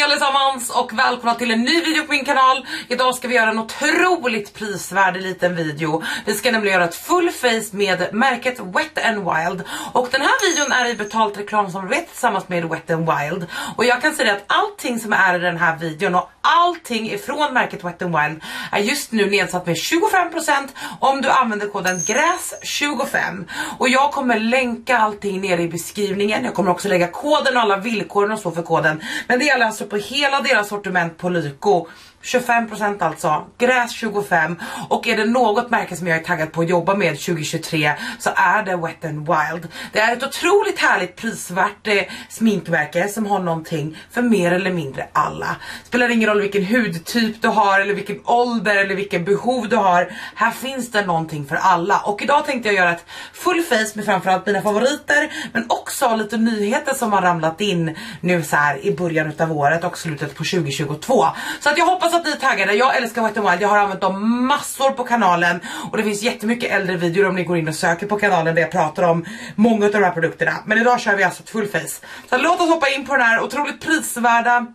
Hej allesammans och välkomna till en ny video på min kanal. Idag ska vi göra en otroligt prisvärd liten video. Vi ska nämligen göra ett full face med märket Wet n Wild. Och den här videon är i betalt reklamsamarbete tillsammans med Wet n Wild. Och jag kan säga att allting som är i den här videon och allting ifrån märket Wet n Wild är just nu nedsatt med 25% om du använder koden GRÄS25. Och jag kommer länka allting nere i beskrivningen. Jag kommer också lägga koden och alla villkoren och så för koden. Men det gäller alltså på hela deras sortiment på Lyko. 25% alltså, gräs 25 och är det något märke som jag är taggad på att jobba med 2023 så är det Wet n Wild. Det är ett otroligt härligt prisvärt eh, sminkmärke som har någonting för mer eller mindre alla. Spelar ingen roll vilken hudtyp du har eller vilken ålder eller vilken behov du har. Här finns det någonting för alla och idag tänkte jag göra ett full face med framförallt mina favoriter men också lite nyheter som har ramlat in nu så här i början av året och slutet på 2022. Så att jag hoppas hoppas att ni är taggade, jag älskar Wet n Wild, jag har använt dem massor på kanalen och det finns jättemycket äldre videor om ni går in och söker på kanalen där jag pratar om många av de här produkterna. Men idag kör vi alltså ett full face. Så låt oss hoppa in på den här otroligt prisvärda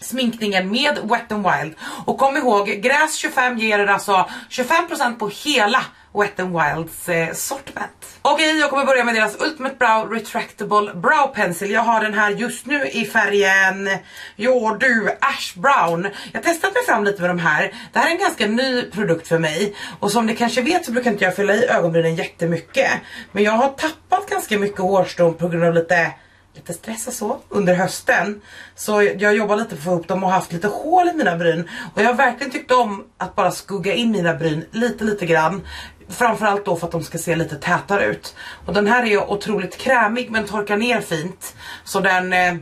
sminkningen med Wet n Wild. Och kom ihåg, Gräs 25 ger er alltså 25% på hela Wet n Wilds eh, sortiment. Okej, okay, jag kommer börja med deras Ultimate Brow Retractable Brow Pencil. Jag har den här just nu i färgen, ja du, Ash Brown. Jag har testat mig fram lite med de här. Det här är en ganska ny produkt för mig. Och som ni kanske vet så brukar inte jag fylla i ögonbrynen jättemycket. Men jag har tappat ganska mycket hårstrån på grund av lite lite stress och så under hösten. Så jag jobbar lite för att få upp dem och haft lite hål i mina bryn. Och jag har verkligen tyckt om att bara skugga in mina bryn lite lite grann. Framförallt då för att de ska se lite tätare ut. Och den här är otroligt krämig men torkar ner fint. Så den, eh,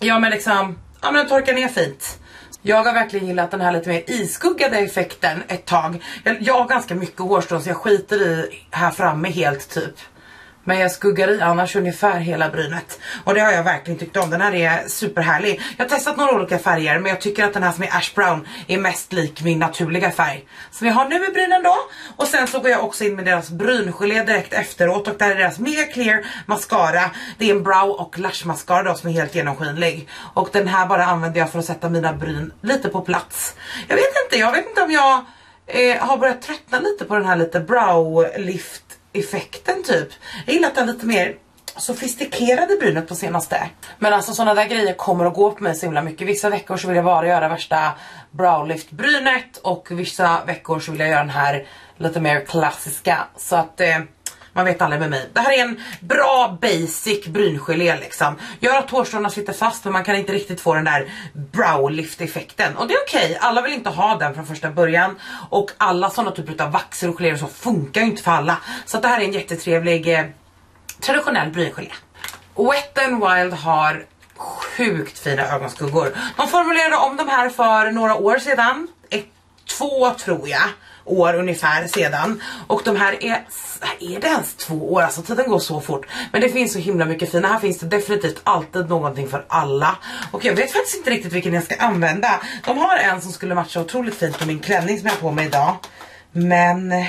ja men liksom, ja men den torkar ner fint. Jag har verkligen gillat den här lite mer iskuggade effekten ett tag. Jag, jag har ganska mycket hårstrån så jag skiter i här framme helt typ. Men jag skuggar i annars ungefär hela brynet. Och det har jag verkligen tyckt om. Den här är superhärlig. Jag har testat några olika färger men jag tycker att den här som är ash brown är mest lik min naturliga färg. Som jag har nu i brynen då. Och sen så går jag också in med deras bryngelé direkt efteråt. Och där är deras mega clear mascara. Det är en brow och lash mascara då som är helt genomskinlig. Och den här bara använder jag för att sätta mina bryn lite på plats. Jag vet inte, jag vet inte om jag eh, har börjat tröttna lite på den här lite brow lift effekten typ. Jag gillar att den lite mer sofistikerade brynet på senaste. Men alltså sådana där grejer kommer att gå på mig så himla mycket. Vissa veckor så vill jag bara göra värsta browlift brynet och vissa veckor så vill jag göra den här lite mer klassiska. Så att eh, man vet aldrig med mig. Det här är en bra basic bryngelé liksom. Gör att hårstråna sitter fast men man kan inte riktigt få den där browlift effekten. Och det är okej, okay. alla vill inte ha den från första början. Och alla sådana typer av vaxer och geléer så funkar ju inte för alla. Så det här är en jättetrevlig eh, traditionell bryngelé. Wet n Wild har sjukt fina ögonskuggor. De formulerade om de här för några år sedan. Ett, två tror jag år ungefär sedan. Och de här är, är det ens två år? Alltså tiden går så fort. Men det finns så himla mycket fina. Här finns det definitivt alltid någonting för alla. Och jag vet faktiskt inte riktigt vilken jag ska använda. De har en som skulle matcha otroligt fint med min klänning som jag har på mig idag. Men eh,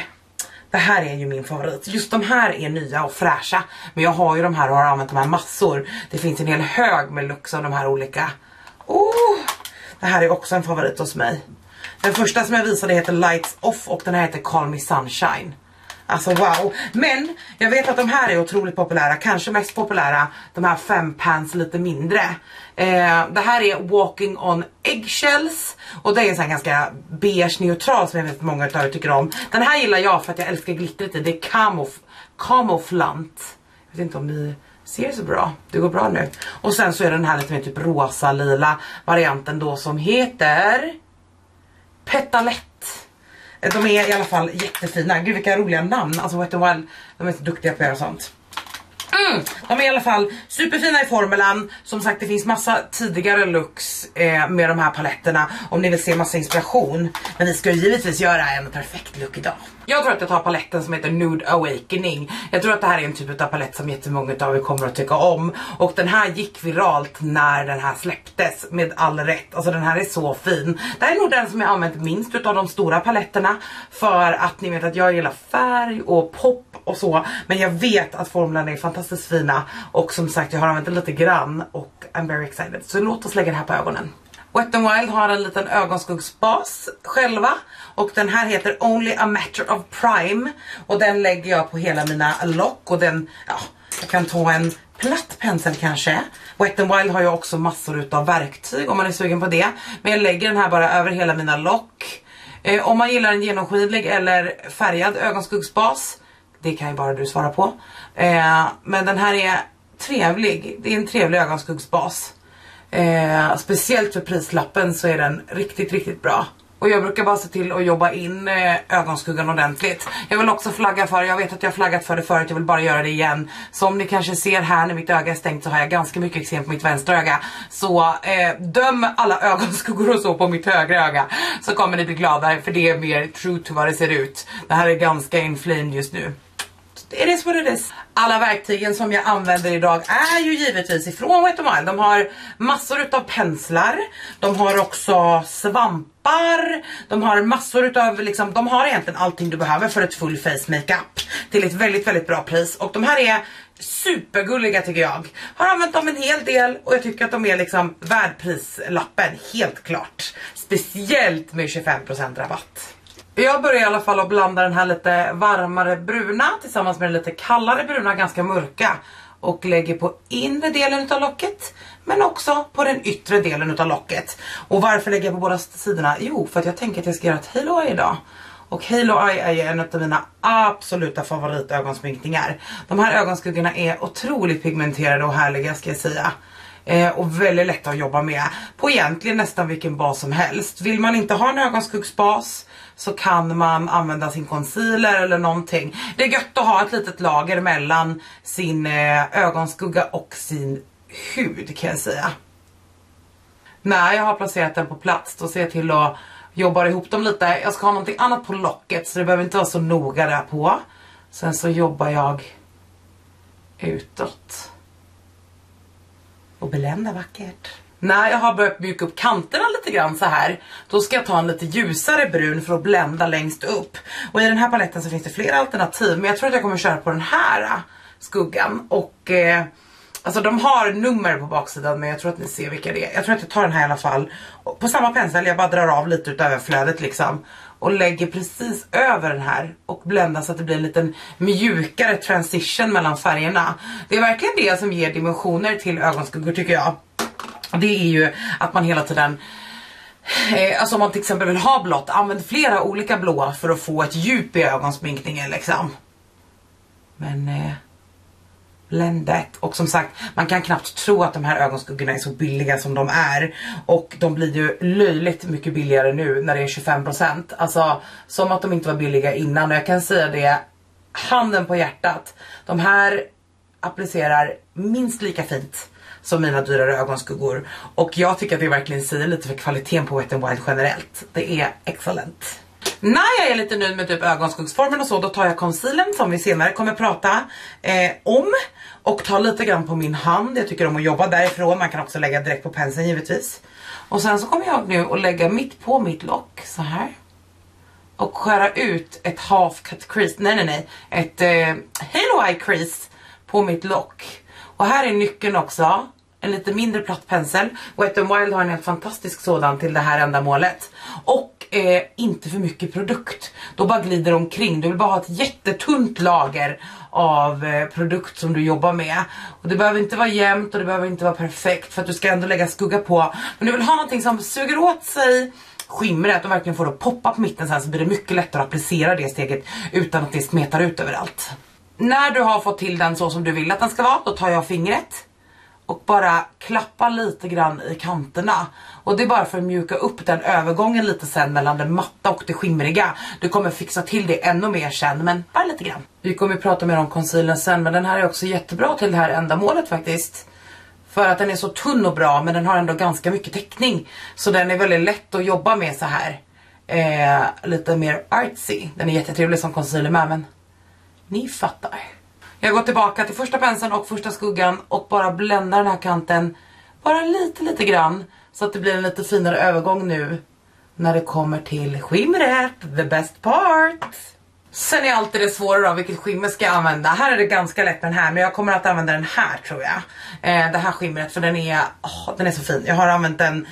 det här är ju min favorit. Just de här är nya och fräscha. Men jag har ju de här och har använt de här massor. Det finns en hel hög med looks av de här olika. Oh, det här är också en favorit hos mig. Den första som jag visade heter Lights Off och den här heter Call Me Sunshine. Alltså wow. Men jag vet att de här är otroligt populära. Kanske mest populära de här fem pants lite mindre. Eh, det här är Walking on Eggshells. Och det är en sån här ganska beige neutral som jag vet att många av er tycker om. Den här gillar jag för att jag älskar glittret i. Det är camof camouflant. Jag vet inte om ni ser så bra. Det går bra nu. Och sen så är den här lite mer typ rosa lila varianten då som heter Petalett. De är i alla fall jättefina. Gud vilka roliga namn. Alltså Wet n Wild, de är så duktiga på att göra sånt. Mm, de är i alla fall superfina i formulan. Som sagt det finns massa tidigare looks eh, med de här paletterna om ni vill se massa inspiration. Men vi ska givetvis göra en perfekt look idag. Jag tror att jag tar paletten som heter Nude Awakening. Jag tror att det här är en typ av palett som jättemånga av er kommer att tycka om. Och den här gick viralt när den här släpptes med all rätt. Alltså den här är så fin. Det här är nog den som jag använt minst av de stora paletterna. För att ni vet att jag gillar färg och pop och så. Men jag vet att formlerna är fantastiskt fina och som sagt jag har använt den lite grann och I'm very excited. Så låt oss lägga det här på ögonen. Wet n Wild har en liten ögonskuggsbas själva och den här heter Only a Matter of Prime och den lägger jag på hela mina lock och den, ja, jag kan ta en platt pensel kanske. Wet n Wild har ju också massor utav verktyg om man är sugen på det. Men jag lägger den här bara över hela mina lock. Eh, om man gillar en genomskinlig eller färgad ögonskuggsbas, det kan ju bara du svara på. Eh, men den här är trevlig, det är en trevlig ögonskuggsbas. Eh, speciellt för prislappen så är den riktigt, riktigt bra. Och jag brukar bara se till att jobba in eh, ögonskuggan ordentligt. Jag vill också flagga för, jag vet att jag har flaggat för det förut, jag vill bara göra det igen. Som ni kanske ser här när mitt öga är stängt så har jag ganska mycket eksem på mitt vänstra öga. Så eh, döm alla ögonskuggor och så på mitt högra öga. Så kommer ni bli glada för det är mer true to vad det ser ut. Det här är ganska inflamed just nu. It is what it is. Alla verktygen som jag använder idag är ju givetvis ifrån Wet n Wild. De har massor utav penslar, de har också svampar, de har massor utav, liksom, de har egentligen allting du behöver för ett full face makeup till ett väldigt, väldigt bra pris. Och de här är supergulliga tycker jag. Har använt dem en hel del och jag tycker att de är liksom värd prislappen, helt klart. Speciellt med 25% rabatt. Jag börjar i alla fall att blanda den här lite varmare bruna tillsammans med den lite kallare bruna, ganska mörka. Och lägger på inre delen utav locket men också på den yttre delen utav locket. Och varför lägger jag på båda sidorna? Jo, för att jag tänker att jag ska göra ett halo eye idag. Och Halo Eye är ju en av mina absoluta favoritögonsminkningar. De här ögonskuggorna är otroligt pigmenterade och härliga ska jag säga. Eh, och väldigt lätta att jobba med på egentligen nästan vilken bas som helst. Vill man inte ha en ögonskuggsbas så kan man använda sin concealer eller någonting. Det är gött att ha ett litet lager mellan sin eh, ögonskugga och sin hud kan jag säga. När jag har placerat den på plats då ser jag till att jobba ihop dem lite. Jag ska ha någonting annat på locket så det behöver inte vara så noga där på. Sen så jobbar jag utåt. Och belända vackert. När jag har börjat mjuka upp kanterna lite grann så här då ska jag ta en lite ljusare brun för att blända längst upp. Och i den här paletten så finns det flera alternativ men jag tror att jag kommer köra på den här äh, skuggan och eh, Alltså de har nummer på baksidan men jag tror att ni ser vilka det är. Jag tror att jag tar den här i alla fall. På samma pensel, jag bara drar av lite utöver flödet liksom. Och lägger precis över den här och bländar så att det blir en liten mjukare transition mellan färgerna. Det är verkligen det som ger dimensioner till ögonskuggor tycker jag. Det är ju att man hela tiden Eh, alltså om man till exempel vill ha blått, använd flera olika blåa för att få ett djup i ögonsminkningen liksom. Men eh, bländet. Och som sagt, man kan knappt tro att de här ögonskuggorna är så billiga som de är. Och de blir ju löjligt mycket billigare nu när det är 25%. Alltså som att de inte var billiga innan. Och jag kan säga det, handen på hjärtat. De här applicerar minst lika fint som mina dyrare ögonskuggor. Och jag tycker att det verkligen säger lite för kvaliteten på Wet n Wild generellt. Det är excellent. När jag är lite nöjd med typ ögonskuggsformen och så, då tar jag concealern som vi senare kommer prata eh, om. Och tar lite grann på min hand, jag tycker om att jobba därifrån, man kan också lägga direkt på penseln givetvis. Och sen så kommer jag nu att lägga mitt på mitt lock, så här. Och skära ut ett half cut crease, nej nej nej, ett eh, halo eye crease på mitt lock. Och här är nyckeln också, en lite mindre platt pensel. Wet n Wild har en helt fantastisk sådan till det här ändamålet. Och eh, inte för mycket produkt. Då bara glider de omkring. Du vill bara ha ett jättetunt lager av eh, produkt som du jobbar med. Och det behöver inte vara jämnt och det behöver inte vara perfekt för att du ska ändå lägga skugga på. Men du vill ha någonting som suger åt sig skimret och verkligen får det att poppa på mitten sen så blir det mycket lättare att applicera det steget utan att det smetar ut överallt. När du har fått till den så som du vill att den ska vara, då tar jag fingret och bara klappa lite grann i kanterna. Och det är bara för att mjuka upp den övergången lite sen mellan det matta och det skimriga. Du kommer fixa till det ännu mer sen, men bara lite grann. Vi kommer prata mer om concealern sen, men den här är också jättebra till det här ändamålet faktiskt. För att den är så tunn och bra, men den har ändå ganska mycket täckning. Så den är väldigt lätt att jobba med så här. Eh, lite mer artsy. Den är jättetrevlig som concealer med, men ni fattar. Jag går tillbaka till första penseln och första skuggan och bara bländar den här kanten bara lite lite grann så att det blir en lite finare övergång nu när det kommer till skimret, the best part. Sen är alltid det svåra då, vilket skimmer ska jag använda? Här är det ganska lätt med den här, men jag kommer att använda den här tror jag. Eh, det här skimret, för den är, oh, den är så fin. Jag har använt den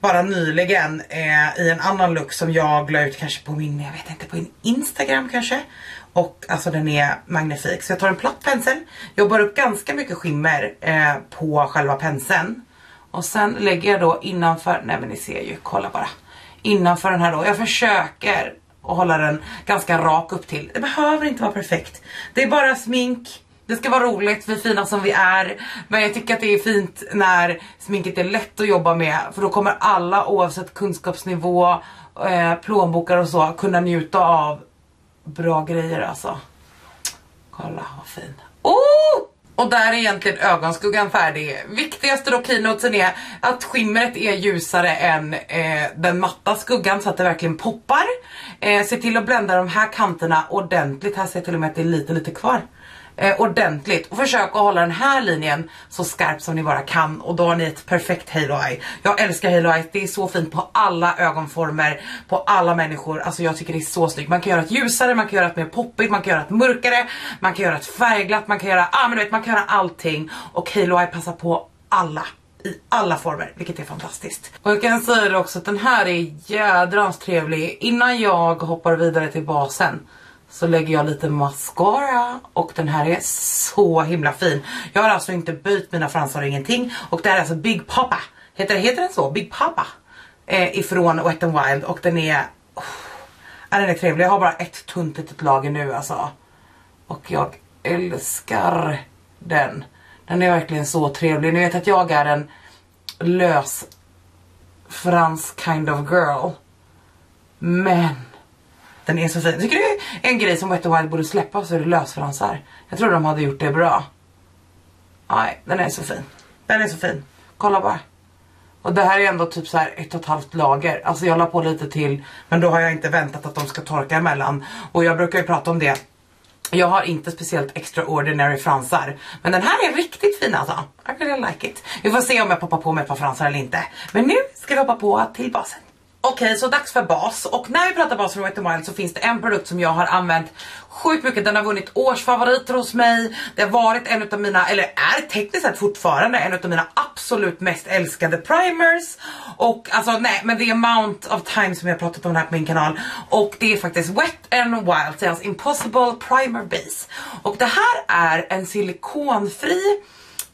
bara nyligen eh, i en annan look som jag la ut kanske på min, jag vet inte, på min Instagram kanske. Och alltså den är magnifik. Så jag tar en platt pensel, jobbar upp ganska mycket skimmer eh, på själva penseln. Och sen lägger jag då innanför, nej men ni ser ju, kolla bara. Innanför den här då, jag försöker att hålla den ganska rak upp till. Det behöver inte vara perfekt. Det är bara smink, det ska vara roligt, vi är fina som vi är. Men jag tycker att det är fint när sminket är lätt att jobba med. För då kommer alla oavsett kunskapsnivå, eh, plånbokar och så kunna njuta av bra grejer alltså. Kolla vad fin. Oh! Och där är egentligen ögonskuggan färdig. Viktigaste då keynotesen är att skimret är ljusare än eh, den matta skuggan så att det verkligen poppar. Eh, se till att blända de här kanterna ordentligt. Här ser jag till och med att det är lite lite kvar eh, ordentligt och försök att hålla den här linjen så skarp som ni bara kan och då har ni ett perfekt halo eye. Jag älskar halo eye, det är så fint på alla ögonformer, på alla människor, alltså jag tycker det är så snyggt. Man kan göra ett ljusare, man kan göra ett mer poppigt, man kan göra ett mörkare, man kan göra ett färgglatt, man kan göra, ah, men du vet, man kan göra allting och halo eye passar på alla i alla former, vilket är fantastiskt. Och jag kan säga det också att den här är jädrans trevlig. Innan jag hoppar vidare till basen så lägger jag lite mascara och den här är så himla fin. Jag har alltså inte bytt mina fransar och ingenting och det här är alltså Big Papa. Heter, heter den så? Big Papa? Eh, ifrån Wet n Wild och den är... Oh, äh, den är trevlig. Jag har bara ett tunt litet lager nu alltså. Och jag älskar den. Den är verkligen så trevlig. Ni vet att jag är en lös fransk kind of girl. Men den är så fin. Tycker du en grej som Wet n Wild borde släppa så är det lösfransar. Jag tror de hade gjort det bra. Nej, den är så fin. Den är så fin. Kolla bara. Och det här är ändå typ så här ett och ett halvt lager. Alltså jag la på lite till. Men då har jag inte väntat att de ska torka emellan. Och jag brukar ju prata om det. Jag har inte speciellt extraordinary fransar. Men den här är riktigt fin alltså. I really like it. Vi får se om jag poppar på med ett par fransar eller inte. Men nu ska vi hoppa på till basen. Okej, okay, så dags för bas. Och när vi pratar bas från Wet n Wild så finns det en produkt som jag har använt sjukt mycket. Den har vunnit årsfavoriter hos mig. Det har varit en av mina, eller är tekniskt sett fortfarande en av mina absolut mest älskade primers. Och alltså nej, men det är amount of time som jag har pratat om det här på min kanal. Och det är faktiskt Wet n Wild, deras Impossible Primer Base. Och det här är en silikonfri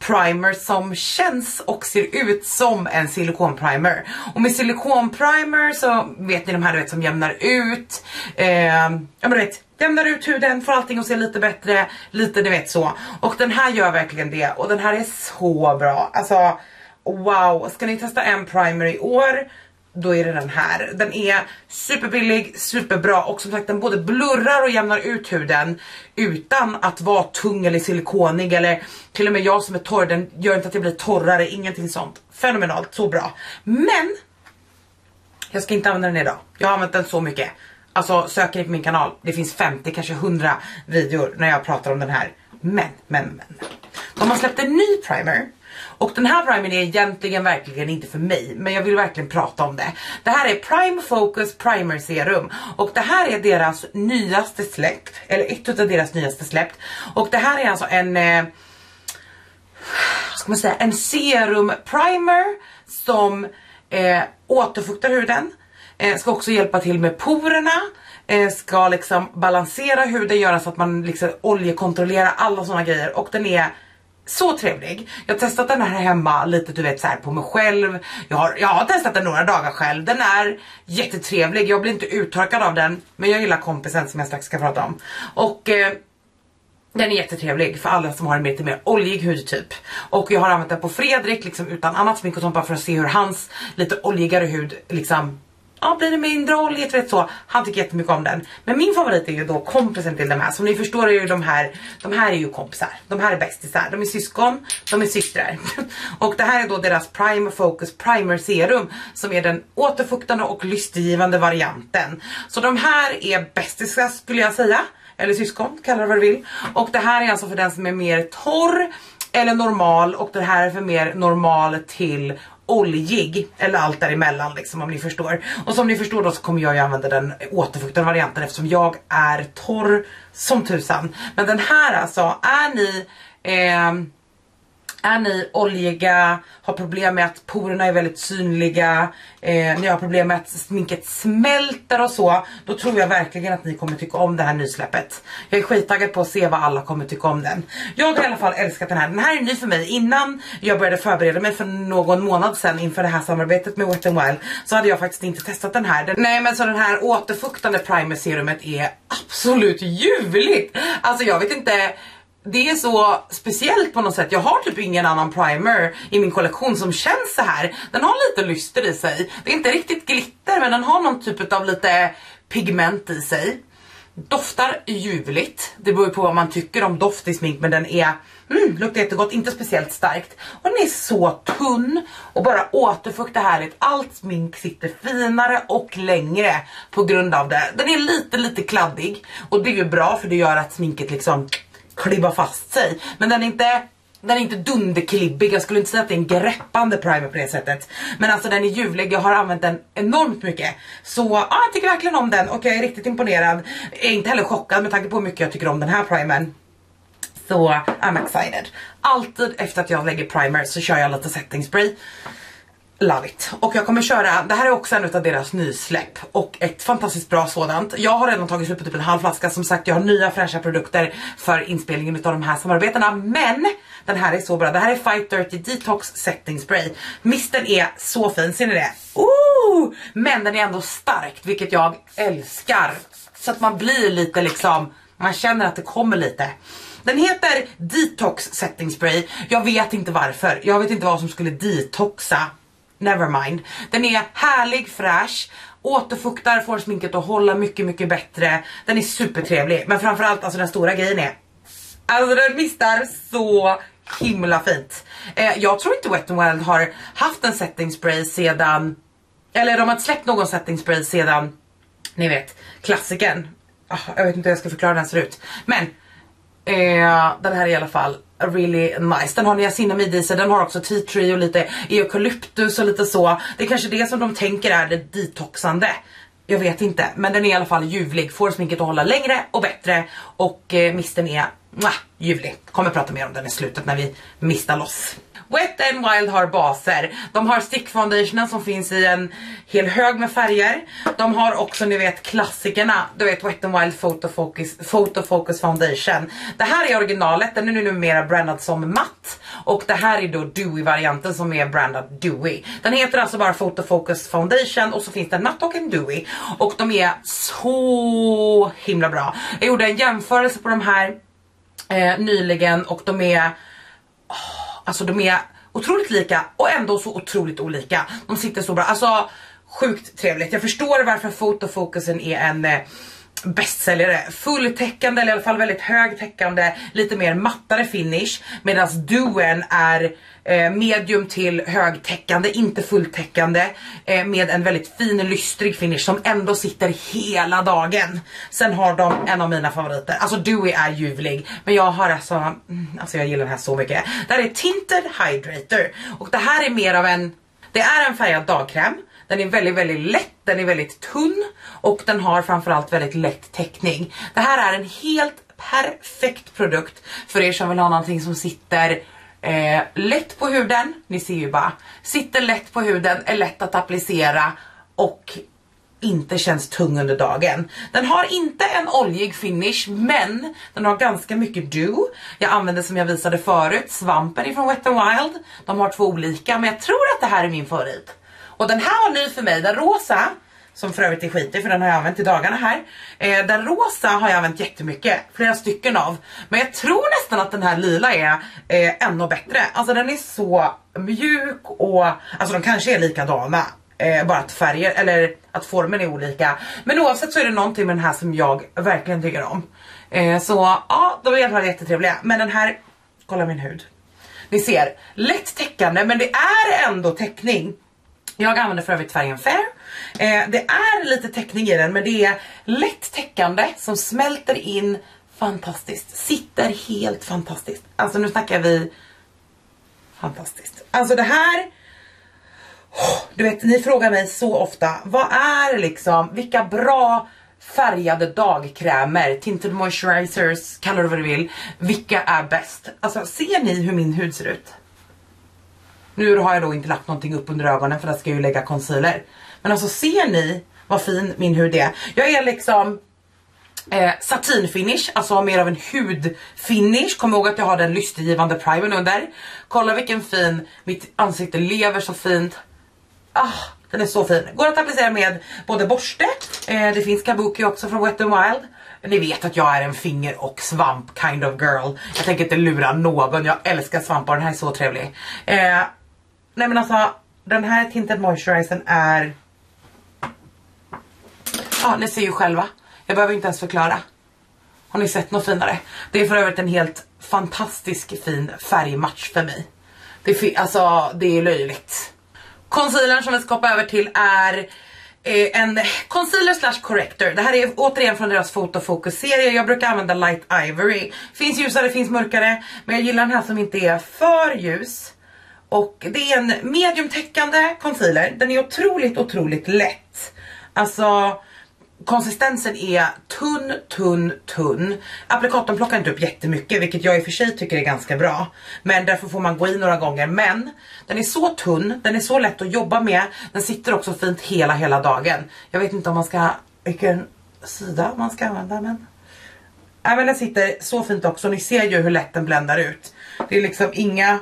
primer som känns och ser ut som en silikonprimer. Och med silikonprimer så vet ni de här du vet som jämnar ut, eh, ja men du vet jämnar ut huden, får allting att se lite bättre, lite du vet så. Och den här gör verkligen det och den här är så bra. Alltså wow, ska ni testa en primer i år då är det den här. Den är superbillig, superbra och som sagt den både blurrar och jämnar ut huden utan att vara tung eller silikonig eller till och med jag som är torr, den gör inte att jag blir torrare, ingenting sånt. Fenomenalt, så bra. Men jag ska inte använda den idag. Jag har använt den så mycket. Alltså söker ni på min kanal, det finns 50, kanske 100 videor när jag pratar om den här. Men, men, men. De har släppt en ny primer och den här primern är egentligen verkligen inte för mig, men jag vill verkligen prata om det. Det här är Prime Focus Primer Serum och det här är deras nyaste släpp, eller ett av deras nyaste släpp. Och det här är alltså en, eh, ska man säga, en serum primer som eh, återfuktar huden, eh, ska också hjälpa till med porerna, eh, ska liksom balansera huden, göra så att man liksom oljekontrollerar alla sådana grejer och den är så trevlig. Jag har testat den här hemma lite du vet så här på mig själv. Jag har, jag har testat den några dagar själv. Den är jättetrevlig. Jag blir inte uttorkad av den. Men jag gillar kompisen som jag strax ska prata om. Och eh, den är jättetrevlig för alla som har en lite mer oljig hudtyp. Och jag har använt den på Fredrik liksom utan annat smink och sånt bara för att se hur hans lite oljigare hud liksom ja, blir det mindre oljigt, vet så. Han tycker jättemycket om den. Men min favorit är ju då kompisen till de här. Som ni förstår är ju de här, de här är ju kompisar. De här är bästisar. De är syskon, de är systrar. och det här är då deras Prime Focus Primer Serum. Som är den återfuktande och lystgivande varianten. Så de här är bästisar skulle jag säga. Eller syskon, kalla det vad du vill. Och det här är alltså för den som är mer torr eller normal och det här är för mer normal till oljig eller allt däremellan liksom om ni förstår. Och som ni förstår då så kommer jag ju använda den återfuktande varianten eftersom jag är torr som tusan. Men den här alltså, är ni eh, är ni oljiga, har problem med att porerna är väldigt synliga, eh, ni har problem med att sminket smälter och så, då tror jag verkligen att ni kommer tycka om det här nysläppet. Jag är skittaggad på att se vad alla kommer tycka om den. Jag har i alla fall älskat den här, den här är ny för mig. Innan jag började förbereda mig för någon månad sedan inför det här samarbetet med Wet n Wild så hade jag faktiskt inte testat den här. Den, nej men så den här återfuktande primer serumet är absolut ljuvligt. Alltså jag vet inte det är så speciellt på något sätt. Jag har typ ingen annan primer i min kollektion som känns så här. Den har lite lyster i sig. Det är inte riktigt glitter men den har någon typ av lite pigment i sig. Doftar ljuvligt. Det beror på vad man tycker om doft i smink men den är mm, luktar jättegott, inte speciellt starkt. Och den är så tunn och bara återfuktar härligt. Allt smink sitter finare och längre på grund av det. Den är lite lite kladdig och det är ju bra för det gör att sminket liksom klibba fast sig. Men den är inte den är inte dunderklibbig, jag skulle inte säga att det är en greppande primer på det sättet. Men alltså den är ljuvlig, jag har använt den enormt mycket. Så ja, jag tycker verkligen om den och jag är riktigt imponerad. Jag är inte heller chockad med tanke på hur mycket jag tycker om den här primern. Så I'm excited. Alltid efter att jag lägger primer så kör jag lite setting spray. Love it. Och jag kommer köra, det här är också en av deras nysläpp och ett fantastiskt bra sådant. Jag har redan tagit slut på typ en halv flaska, som sagt jag har nya fräscha produkter för inspelningen av de här samarbetena. Men den här är så bra, det här är Fight Dirty Detox Setting Spray. Misten är så fin, ser ni det? Ooh! Men den är ändå starkt, vilket jag älskar. Så att man blir lite liksom, man känner att det kommer lite. Den heter Detox Setting Spray. Jag vet inte varför. Jag vet inte vad som skulle detoxa nevermind. Den är härlig, fräsch, återfuktar, får sminket att hålla mycket, mycket bättre. Den är supertrevlig, men framförallt alltså den stora grejen är Alltså den mistar så himla fint. Eh, jag tror inte Wet n Wild har haft en setting spray sedan, eller de har inte släppt någon setting spray sedan, ni vet, klassiken. Oh, jag vet inte hur jag ska förklara hur den ser ut. Men eh, den här är i alla fall really nice. Den har niacinamid i sig, den har också tea tree och lite eukalyptus och lite så. Det är kanske det som de tänker är det detoxande. Jag vet inte, men den är i alla fall ljuvlig, får sminket att hålla längre och bättre och eh, misten är mwah, ljuvlig. Kommer prata mer om den i slutet när vi mistar loss. Wet n Wild har baser. De har stick foundationen som finns i en hel hög med färger. De har också ni vet klassikerna, du vet Wet n Wild Photo Focus, Photo Focus Foundation. Det här är originalet, den är nu numera brandad som matt. Och det här är då Dewy varianten som är brandad Dewy. Den heter alltså bara Photo Focus Foundation och så finns det en matt och en Dewy. Och de är så himla bra. Jag gjorde en jämförelse på de här eh, nyligen och de är oh, Alltså de är otroligt lika och ändå så otroligt olika. De sitter så bra, alltså sjukt trevligt. Jag förstår varför fotofokusen är en eh, bästsäljare. Fulltäckande eller i alla fall väldigt högtäckande, lite mer mattare finish. Medan duen är eh, medium till högtäckande, inte fulltäckande. Eh, med en väldigt fin lystrig finish som ändå sitter hela dagen. Sen har de en av mina favoriter, alltså Dewey är ljuvlig. Men jag har alltså, mm, alltså jag gillar den här så mycket. Det här är Tinted Hydrator. Och det här är mer av en, det är en färgad dagkräm. Den är väldigt, väldigt lätt, den är väldigt tunn och den har framförallt väldigt lätt täckning. Det här är en helt perfekt produkt för er som vill ha någonting som sitter eh, lätt på huden, ni ser ju bara, sitter lätt på huden, är lätt att applicera och inte känns tung under dagen. Den har inte en oljig finish men den har ganska mycket dew. Jag använder som jag visade förut svampen ifrån Wet n Wild. De har två olika men jag tror att det här är min favorit. Och den här var ny för mig, den rosa, som för övrigt är skitig för den har jag använt i dagarna här. Eh, den rosa har jag använt jättemycket, flera stycken av. Men jag tror nästan att den här lila är eh, ännu bättre. Alltså den är så mjuk och, alltså de kanske är likadana. Eh, bara att färger, eller att formen är olika. Men oavsett så är det någonting med den här som jag verkligen tycker om. Eh, så ja, de är i alla fall jättetrevliga. Men den här, kolla min hud. Ni ser, lätt täckande men det är ändå täckning. Jag använder för övrigt färgen Fair. Eh, det är lite täckning i den men det är lätt täckande som smälter in fantastiskt. Sitter helt fantastiskt. Alltså nu snackar vi fantastiskt. Alltså det här oh, Du vet, ni frågar mig så ofta, vad är liksom, vilka bra färgade dagkrämer, tinted moisturizers, kalla det vad du vill, vilka är bäst? Alltså ser ni hur min hud ser ut? Nu har jag då inte lagt någonting upp under ögonen för att ska jag ju lägga concealer. Men alltså ser ni vad fin min hud är? Jag är liksom eh, satinfinish, alltså mer av en hudfinish. Kom ihåg att jag har den lystergivande primern under. Kolla vilken fin, mitt ansikte lever så fint. Ah, den är så fin. Går att applicera med både borste, eh, det finns kabuki också från Wet n Wild. Ni vet att jag är en finger och svamp kind of girl. Jag tänker inte lura någon, jag älskar svampar, den här är så trevlig. Eh, nej men alltså, den här tinted moisturizern är... Ja, ah, ni ser ju själva. Jag behöver inte ens förklara. Har ni sett något finare? Det är för övrigt en helt fantastisk fin färgmatch för mig. Det, alltså, det är löjligt. Concealern som vi ska hoppa över till är eh, en concealer slash corrector. Det här är återigen från deras fotofokusserie. Jag brukar använda light ivory. Finns ljusare, finns mörkare. Men jag gillar den här som inte är för ljus. Och det är en mediumtäckande concealer. Den är otroligt, otroligt lätt. Alltså konsistensen är tunn, tunn, tunn. Applikatorn plockar inte upp jättemycket vilket jag i och för sig tycker är ganska bra. Men därför får man gå i några gånger. Men den är så tunn, den är så lätt att jobba med. Den sitter också fint hela, hela dagen. Jag vet inte om man ska, vilken sida man ska använda men... Nej men den sitter så fint också, ni ser ju hur lätt den bländar ut. Det är liksom inga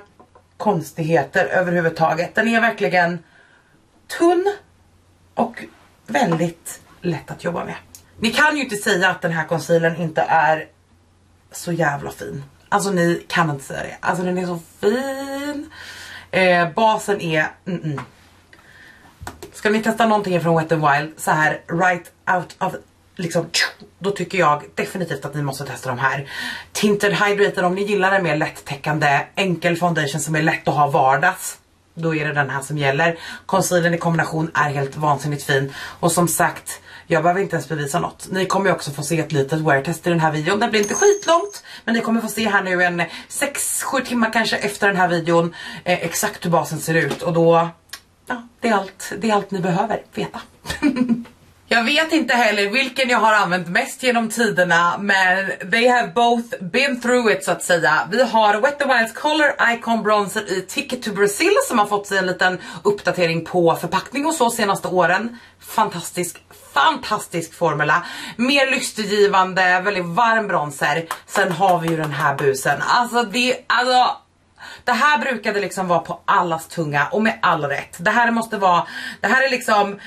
konstigheter överhuvudtaget. Den är verkligen tunn och väldigt lätt att jobba med. Ni kan ju inte säga att den här concealern inte är så jävla fin. Alltså ni kan inte säga det. Alltså den är så fin. Eh, basen är... Mm -mm. Ska ni testa någonting från Wet n Wild så här right out of liksom då tycker jag definitivt att ni måste testa de här. Tinted Hydrator om ni gillar en mer lättäckande enkel foundation som är lätt att ha vardags. Då är det den här som gäller. Concealern i kombination är helt vansinnigt fin. Och som sagt, jag behöver inte ens bevisa något. Ni kommer ju också få se ett litet wear test i den här videon. Det blir inte skitlångt. Men ni kommer få se här nu en 6-7 timmar kanske efter den här videon. Eh, exakt hur basen ser ut. Och då, ja det är allt, det är allt ni behöver veta. Jag vet inte heller vilken jag har använt mest genom tiderna men they have both been through it så att säga. Vi har Wet n Wilds Color Icon Bronzer i Ticket to Brazil som har fått sig en liten uppdatering på förpackning och så senaste åren. Fantastisk, fantastisk formula. Mer lystergivande, väldigt varm bronzer. Sen har vi ju den här busen. Alltså det, alltså det här brukade liksom vara på allas tunga och med all rätt. Det här måste vara, det här är liksom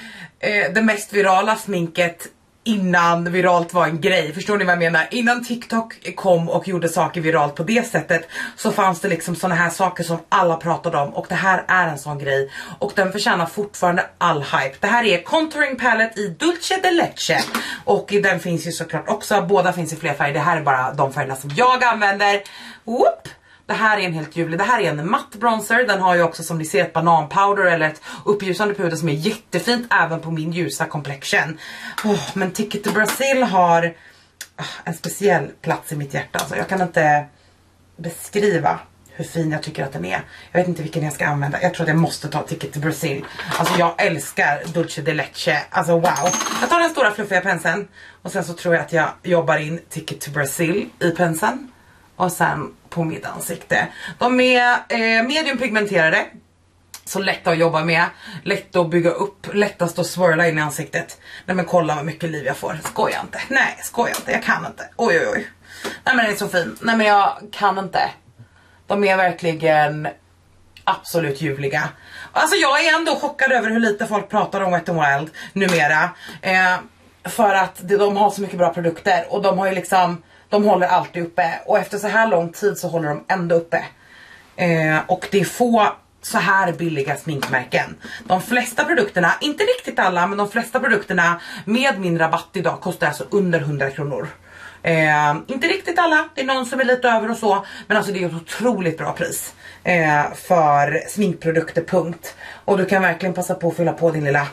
eh, det mest virala sminket innan viralt var en grej. Förstår ni vad jag menar? Innan TikTok kom och gjorde saker viralt på det sättet så fanns det liksom såna här saker som alla pratade om och det här är en sån grej och den förtjänar fortfarande all hype. Det här är Contouring Palette i Dulce de Leche och den finns ju såklart också, båda finns i fler färger. Det här är bara de färgerna som jag använder. Whoop! Det här är en helt ljuvlig, det här är en matt bronzer, den har ju också som ni ser ett bananpowder eller ett uppljusande puder som är jättefint även på min ljusa complexion. Oh, men Ticket to Brazil har oh, en speciell plats i mitt hjärta, alltså jag kan inte beskriva hur fin jag tycker att den är. Jag vet inte vilken jag ska använda. Jag tror att jag måste ta Ticket to Brazil. Alltså jag älskar Dulce de Leche. Alltså wow. Jag tar den stora fluffiga penseln. Och sen så tror jag att jag jobbar in Ticket to Brazil i penseln. Och sen på mitt ansikte. De är eh, medium pigmenterade. Så lätta att jobba med, lätta att bygga upp, lättast att swirla in i ansiktet. Nej men kolla vad mycket liv jag får, skoja inte. Nej skoja inte, jag kan inte. Oj oj oj. Nej men den är så fin. Nej men jag kan inte. De är verkligen absolut ljuvliga. Alltså jag är ändå chockad över hur lite folk pratar om Wet n Wild numera. Eh, för att de har så mycket bra produkter och de har ju liksom de håller alltid uppe och efter så här lång tid så håller de ändå uppe. Eh, och det är få så här billiga sminkmärken. De flesta produkterna, inte riktigt alla, men de flesta produkterna med min rabatt idag kostar alltså under 100 kronor. Eh, inte riktigt alla, det är någon som är lite över och så, men alltså det är ett otroligt bra pris eh, för sminkprodukter punkt. Och du kan verkligen passa på att fylla på din lilla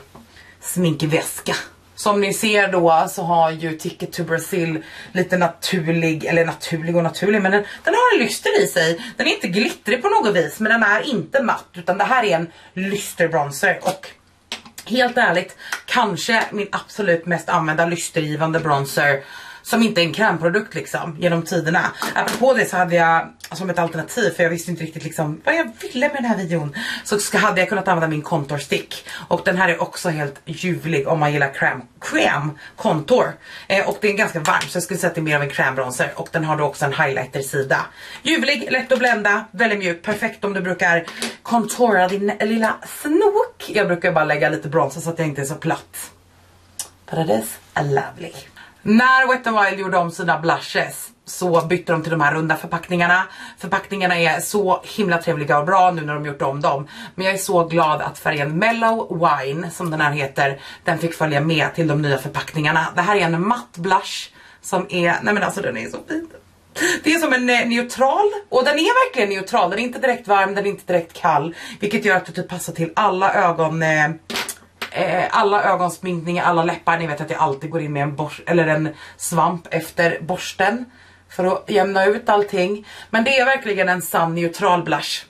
sminkväska som ni ser då så har ju Ticket to Brazil lite naturlig, eller naturlig och naturlig, men den, den har en lyster i sig. Den är inte glittrig på något vis, men den är inte matt, utan det här är en lysterbronzer. Och helt ärligt, kanske min absolut mest använda lystergivande bronzer som inte är en krämprodukt liksom genom tiderna. Apropå det så hade jag alltså, som ett alternativ för jag visste inte riktigt liksom vad jag ville med den här videon. Så ska, hade jag kunnat använda min contour stick och den här är också helt ljuvlig om man gillar kräm, kräm contour. Eh, och det är ganska varm så jag skulle säga att det är mer av en krämbronzer och den har då också en highlighter sida. Ljuvlig, lätt att blända, väldigt mjuk, perfekt om du brukar contoura din lilla snok. Jag brukar bara lägga lite bronzer så att jag inte är så platt. But it is lovely. När Wet n Wild gjorde om sina blushes så bytte de till de här runda förpackningarna. Förpackningarna är så himla trevliga och bra nu när de gjort om dem. Men jag är så glad att färgen Mellow Wine, som den här heter, den fick följa med till de nya förpackningarna. Det här är en matt blush som är, nej men alltså den är så fin. Det är som en eh, neutral och den är verkligen neutral, den är inte direkt varm, den är inte direkt kall. Vilket gör att det typ passar till alla ögon eh, eh, alla ögonsminkningar, alla läppar. Ni vet att jag alltid går in med en, borst, eller en svamp efter borsten för att jämna ut allting. Men det är verkligen en sann neutral blush.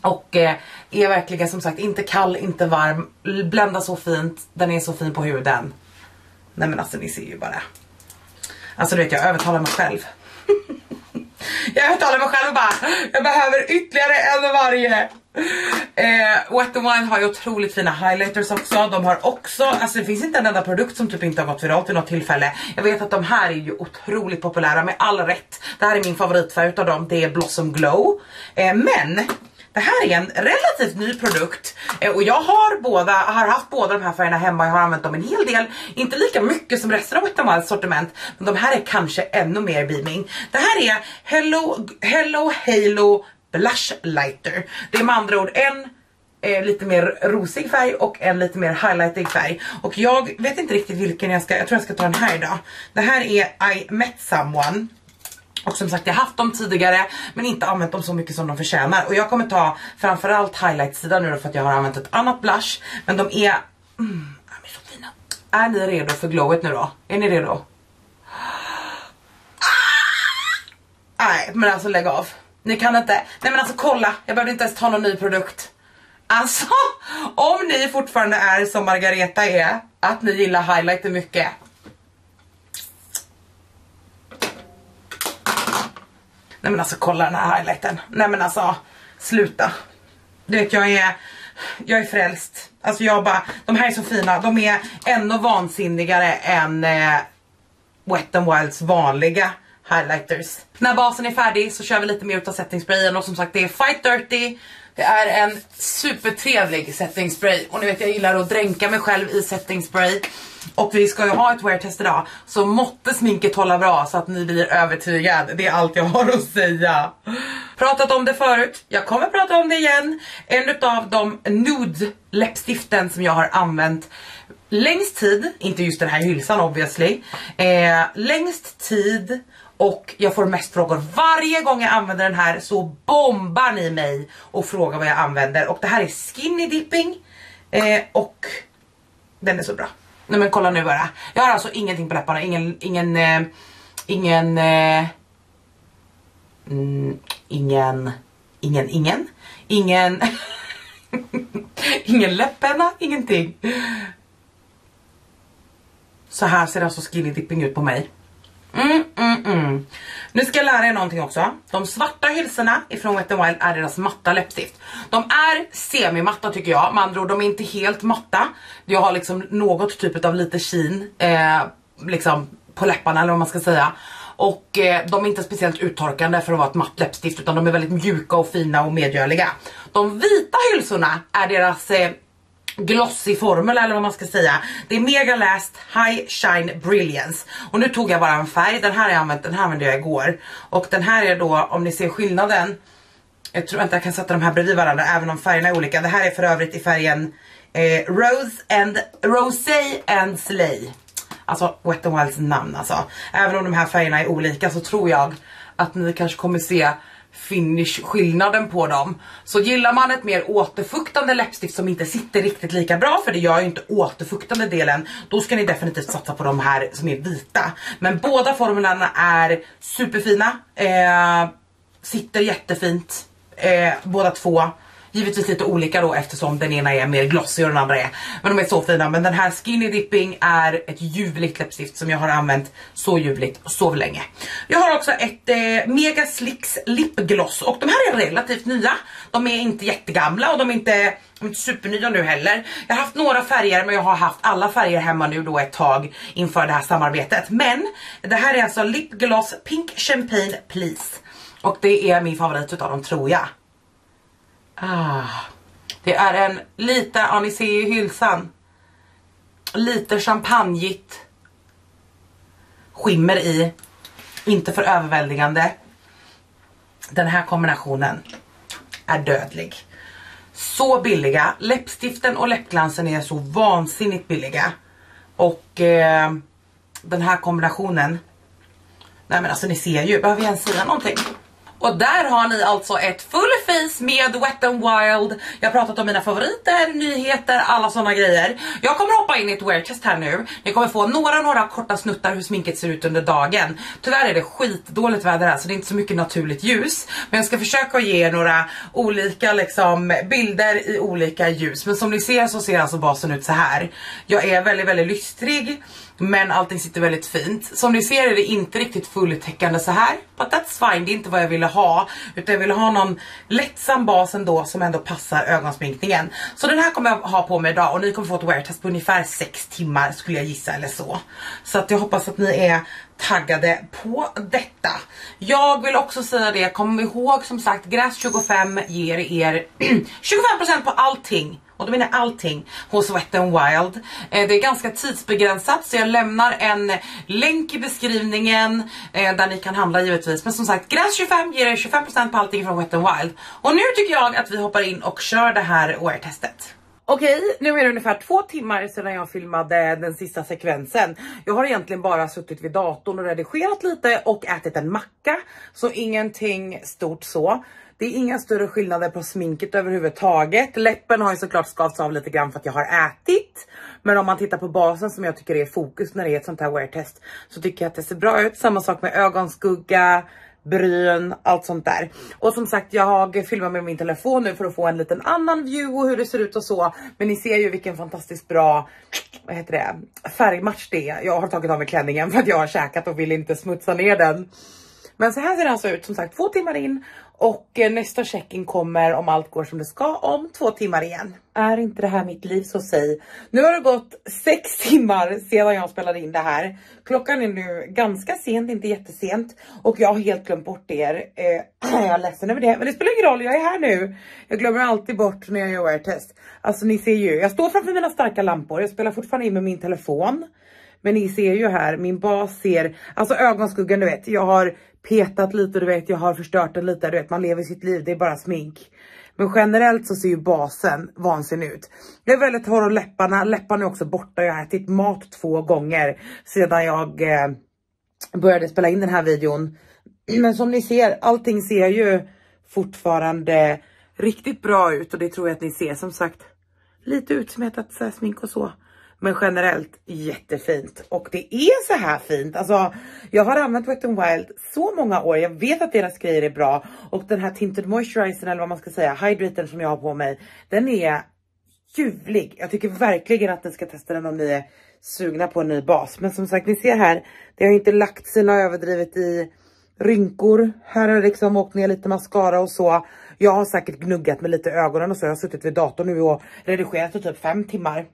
Och eh, är verkligen som sagt inte kall, inte varm, bländar så fint, den är så fin på huden. Nej men alltså ni ser ju bara. Alltså du vet jag övertalar mig själv. jag övertalar mig själv och bara, jag behöver ytterligare en varje. Eh, Wet n Wild har ju otroligt fina highlighters också. De har också, alltså det finns inte en enda produkt som typ inte har gått viralt vid något tillfälle. Jag vet att de här är ju otroligt populära med all rätt. Det här är min favoritfärg utav dem, det är Blossom Glow. Eh, men det här är en relativt ny produkt eh, och jag har, båda, har haft båda de här färgerna hemma, jag har använt dem en hel del. Inte lika mycket som resten av Wet n Wilds sortiment, men de här är kanske ännu mer beaming. Det här är Hello, Hello Halo Blush Lighter. Det är med andra ord en eh, lite mer rosig färg och en lite mer highlightig färg. Och jag vet inte riktigt vilken jag ska, jag tror jag ska ta den här idag. Det här är I Met Someone. Och som sagt jag har haft dem tidigare men inte använt dem så mycket som de förtjänar. Och jag kommer ta framförallt highlight-sidan nu då för att jag har använt ett annat blush. Men de är, mm, de är så fina. Är ni redo för glowet nu då? Är ni redo? Ah! Nej men alltså lägg av. Ni kan inte, nej men alltså kolla, jag behöver inte ens ta någon ny produkt. Alltså, om ni fortfarande är som Margareta är, att ni gillar highlighter mycket. Nej men alltså kolla den här highlighten. Nej men alltså, sluta. Du vet jag är, jag är frälst. Alltså jag bara, de här är så fina. De är ännu vansinnigare än eh, Wet n Wilds vanliga highlighters. När basen är färdig så kör vi lite mer utav setting sprayen och som sagt det är Fight Dirty. Det är en supertrevlig setting spray och ni vet jag gillar att dränka mig själv i setting spray. Och vi ska ju ha ett wear test idag så måtte sminket hålla bra så att ni blir övertygad. Det är allt jag har att säga. Pratat om det förut, jag kommer prata om det igen. En av de nude läppstiften som jag har använt längst tid, inte just den här hylsan obviously, eh, längst tid och jag får mest frågor. Varje gång jag använder den här så bombar ni mig och frågar vad jag använder. Och det här är skinny dipping. Eh, och den är så bra. Nej men kolla nu bara. Jag har alltså ingenting på läpparna. Ingen, ingen, eh, ingen, eh, mm, ingen, ingen, ingen, ingen, ingen läppenna, ingenting. Så här ser alltså skinny dipping ut på mig. Mm, mm, mm. Nu ska jag lära er någonting också. De svarta hylsorna ifrån Wet n Wild är deras matta läppstift. De är semi-matta tycker jag, med andra ord de är inte helt matta. Jag har liksom något typ av lite kin eh, liksom på läpparna eller vad man ska säga. Och eh, de är inte speciellt uttorkande för att vara ett matt läppstift utan de är väldigt mjuka och fina och medgörliga. De vita hylsorna är deras eh, glossy formel eller vad man ska säga. Det är Mega Last High Shine Brilliance. Och nu tog jag bara en färg, den här jag använt, den här använde jag igår. Och den här är då, om ni ser skillnaden, jag tror inte jag kan sätta de här bredvid varandra även om färgerna är olika. Det här är för övrigt i färgen eh, Rose and Rosé and Slay. Alltså Wet n Wilds namn alltså. Även om de här färgerna är olika så tror jag att ni kanske kommer se finish-skillnaden på dem. Så gillar man ett mer återfuktande läppstift som inte sitter riktigt lika bra, för det gör ju inte återfuktande delen, då ska ni definitivt satsa på de här som är vita. Men båda formulerna är superfina, eh, sitter jättefint, eh, båda två. Givetvis lite olika då eftersom den ena är mer glossy och den andra är. Men de är så fina. Men den här Skinny Dipping är ett ljuvligt läppstift som jag har använt så ljuvligt och så länge. Jag har också ett eh, Mega Slicks lipgloss och de här är relativt nya. De är inte jättegamla och de är inte, de är inte supernya nu heller. Jag har haft några färger men jag har haft alla färger hemma nu då ett tag inför det här samarbetet. Men det här är alltså lipgloss Pink Champagne Please. Och det är min favorit utav dem tror jag. Ah. Det är en lite, ja ni ser ju hylsan. Lite champagnigt. Skimmer i. Inte för överväldigande. Den här kombinationen är dödlig. Så billiga. Läppstiften och läppglansen är så vansinnigt billiga. Och eh, den här kombinationen. Nej men alltså ni ser ju, behöver jag ens säga någonting? Och där har ni alltså ett full face med Wet n Wild. Jag har pratat om mina favoriter, nyheter, alla såna grejer. Jag kommer hoppa in i ett wear test här nu. Ni kommer få några, några korta snuttar hur sminket ser ut under dagen. Tyvärr är det skitdåligt väder här så det är inte så mycket naturligt ljus. Men jag ska försöka ge er några olika liksom bilder i olika ljus. Men som ni ser så ser alltså basen ut så här. Jag är väldigt, väldigt lystrig. Men allting sitter väldigt fint. Som ni ser är det inte riktigt fulltäckande så här. But that's fine, det är inte vad jag ville ha. Utan jag ville ha någon lättsam bas ändå som ändå passar ögonsminkningen. Så den här kommer jag ha på mig idag och ni kommer få ett wear test på ungefär 6 timmar skulle jag gissa eller så. Så att jag hoppas att ni är taggade på detta. Jag vill också säga det, kom ihåg som sagt Gräs 25 ger er 25% på allting och då menar jag allting hos Wet n Wild. Eh, det är ganska tidsbegränsat så jag lämnar en länk i beskrivningen eh, där ni kan handla givetvis. Men som sagt, Gräs 25 ger er 25% på allting från Wet n Wild. Och nu tycker jag att vi hoppar in och kör det här wear-testet. Okej, nu är det ungefär två timmar sedan jag filmade den sista sekvensen. Jag har egentligen bara suttit vid datorn och redigerat lite och ätit en macka. Så ingenting stort så. Det är inga större skillnader på sminket överhuvudtaget. Läppen har ju såklart skavts av lite grann för att jag har ätit. Men om man tittar på basen som jag tycker är fokus när det är ett sånt här wear test så tycker jag att det ser bra ut. Samma sak med ögonskugga, bryn, allt sånt där. Och som sagt, jag filmar med min telefon nu för att få en liten annan view och hur det ser ut och så. Men ni ser ju vilken fantastiskt bra, vad heter det, färgmatch det är. Jag har tagit av mig klänningen för att jag har käkat och vill inte smutsa ner den. Men så här ser det alltså ut som sagt två timmar in och eh, nästa check-in kommer om allt går som det ska om två timmar igen. Är inte det här mitt liv så säg. Nu har det gått sex timmar sedan jag spelade in det här. Klockan är nu ganska sent, inte jättesent. Och jag har helt glömt bort er. Eh, jag är ledsen över det, men det spelar ingen roll, jag är här nu. Jag glömmer alltid bort när jag gör wear-test. Alltså ni ser ju, jag står framför mina starka lampor. Jag spelar fortfarande in med min telefon. Men ni ser ju här, min bas ser, alltså ögonskuggan du vet, jag har petat lite, du vet, jag har förstört den lite, du vet, man lever sitt liv, det är bara smink. Men generellt så ser ju basen vansinnig ut. Jag är väldigt torr om läpparna, läpparna är också borta, jag har ätit mat två gånger sedan jag eh, började spela in den här videon. Men som ni ser, allting ser ju fortfarande riktigt bra ut och det tror jag att ni ser. Som sagt, lite utsmetat så här, smink och så. Men generellt jättefint. Och det är så här fint. Alltså, jag har använt Wet n Wild så många år. Jag vet att deras grejer är bra. Och den här Tinted Moisturizern eller vad man ska säga, Hydraten som jag har på mig. Den är ljuvlig. Jag tycker verkligen att ni ska testa den om ni är sugna på en ny bas. Men som sagt, ni ser här. Det har inte lagt sina överdrivet i rynkor. Här har det liksom åkt ner lite mascara och så. Jag har säkert gnuggat med lite ögonen och så. Jag har suttit vid datorn nu och redigerat i typ fem timmar.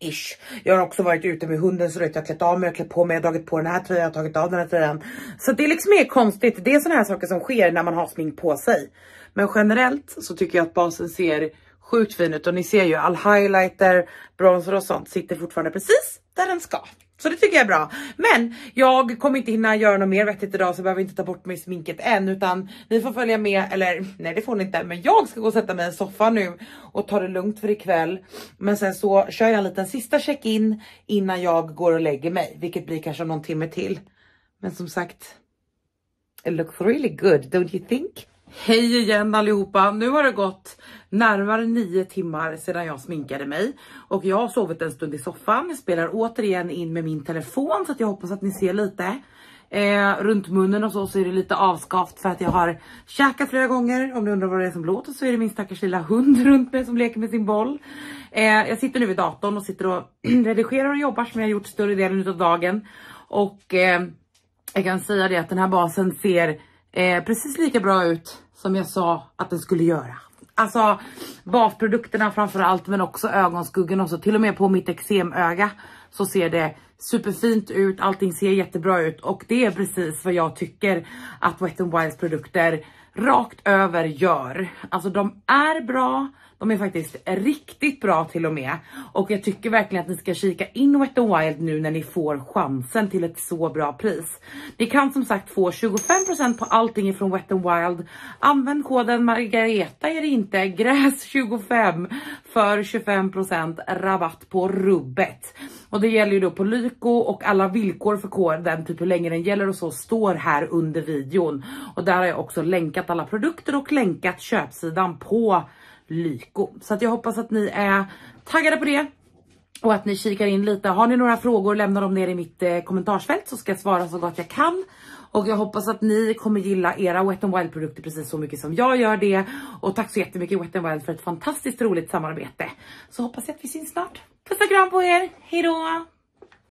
Ish. Jag har också varit ute med hunden så vet jag har klätt av mig, jag klätt på mig, jag har dragit på den här tröjan, jag har tagit av den här tröjan. Så det är liksom mer konstigt. Det är såna här saker som sker när man har smink på sig. Men generellt så tycker jag att basen ser sjukt fin ut och ni ser ju all highlighter, bronzer och sånt sitter fortfarande precis där den ska. Så det tycker jag är bra. Men jag kommer inte hinna göra något mer vettigt idag så jag behöver inte ta bort mig sminket än utan ni får följa med eller nej det får ni inte men jag ska gå och sätta mig i soffan nu och ta det lugnt för ikväll. Men sen så kör jag en liten sista check-in innan jag går och lägger mig vilket blir kanske någon timme till. Men som sagt It looks really good, don't you think? Hej igen allihopa! Nu har det gått närmare nio timmar sedan jag sminkade mig och jag har sovit en stund i soffan. Jag spelar återigen in med min telefon så att jag hoppas att ni ser lite. Eh, runt munnen och så, så är det lite avskavt för att jag har käkat flera gånger. Om ni undrar vad det är som låter så är det min stackars lilla hund runt mig som leker med sin boll. Eh, jag sitter nu vid datorn och sitter och redigerar och jobbar som jag har gjort större delen av dagen. Och eh, jag kan säga det att den här basen ser eh, precis lika bra ut som jag sa att den skulle göra. Alltså basprodukterna framförallt men också ögonskuggan och så till och med på mitt eksemöga så ser det superfint ut, allting ser jättebra ut och det är precis vad jag tycker att Wet n Wilds produkter rakt över gör. Alltså de är bra, de är faktiskt riktigt bra till och med. Och jag tycker verkligen att ni ska kika in Wet n Wild nu när ni får chansen till ett så bra pris. Ni kan som sagt få 25% på allting ifrån Wet n Wild. Använd koden Margareta är det inte, gräs 25 för 25% rabatt på rubbet. Och det gäller ju då på Lyko och alla villkor för koden, typ hur länge den gäller och så, står här under videon. Och där har jag också länkat alla produkter och länkat köpsidan på Lyko. Så att jag hoppas att ni är taggade på det. Och att ni kikar in lite. Har ni några frågor lämna dem ner i mitt eh, kommentarsfält så ska jag svara så gott jag kan. Och jag hoppas att ni kommer gilla era Wet n Wild produkter precis så mycket som jag gör det. Och tack så jättemycket Wet n Wild för ett fantastiskt roligt samarbete. Så hoppas jag att vi syns snart. Puss och kram på er, hejdå!